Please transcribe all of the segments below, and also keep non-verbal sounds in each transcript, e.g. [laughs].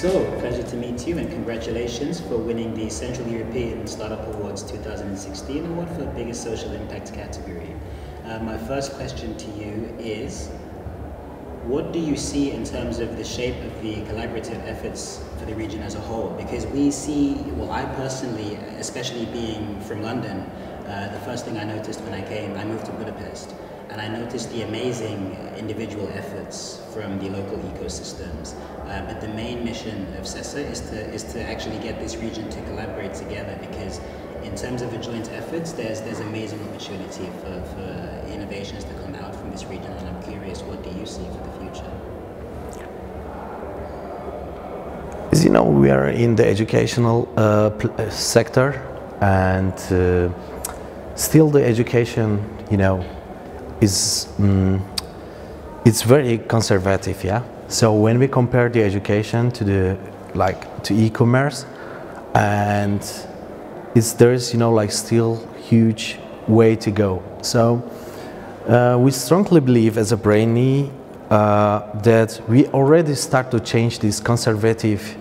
you and congratulations for winning the Central European Startup Awards 2016 award for biggest social impact category. Uh, my first question to you is what do you see in terms of the shape of the collaborative efforts for the region as a whole? Because we see, well, I personally, especially being from London, uh, the first thing I noticed when I came, I moved to Budapest and I noticed the amazing individual efforts from the local ecosystems. Uh, the main mission of CESA is to, is to actually get this region to collaborate together because in terms of the joint efforts, there's, there's amazing opportunity for, for innovations to come out from this region and I'm curious, what do you see for the future? As you know, we are in the educational uh, uh sector and uh, still the education, you know, is um, it's very conservative, yeah. So when we compare the education to the like to e-commerce, and it's there's you know like still huge way to go. So uh, we strongly believe as a Brainly uh, that we already start to change this conservative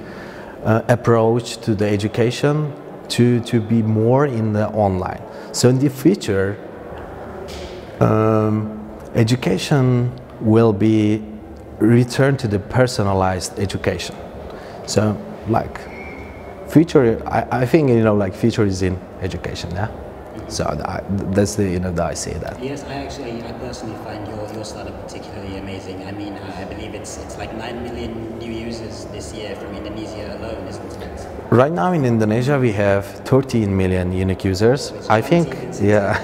uh, approach to the education to to be more in the online. So in the future, um, education will be returned to the personalized education. So, like, future, I, I think, you know, like, future is in education, yeah? So I, that's the, you know, that I see that. Yes, I actually, I personally find your, your startup particularly amazing. I mean, I believe it's, it's like 9 million new users this year from Indonesia alone, isn't it? Right now in Indonesia, we have 13 million unique users. I think, yeah.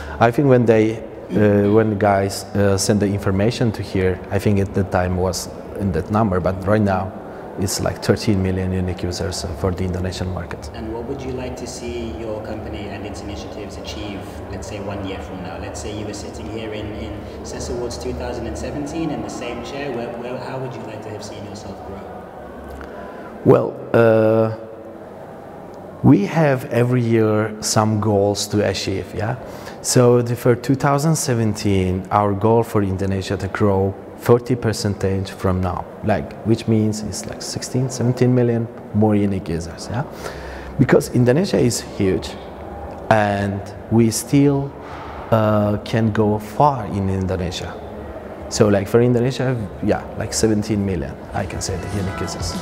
[laughs] I think when they, uh, when the guys uh, send the information to here, I think at the time was in that number, but right now it's like 13 million unique users for the Indonesian market. And what would you like to see your company and its initiatives achieve, let's say one year from now? Let's say you were sitting here in, in CES Awards 2017 in the same chair, where, where, how would you like to have seen yourself grow? Well, uh, we have every year some goals to achieve, yeah? So the, for 2017, our goal for Indonesia to grow 40 percentage from now, like which means it's like 16, 17 million more unique users. Yeah, because Indonesia is huge, and we still uh, can go far in Indonesia. So like for Indonesia, yeah, like 17 million, I can say the unique users.